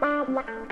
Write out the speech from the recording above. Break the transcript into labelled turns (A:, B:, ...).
A: Bye.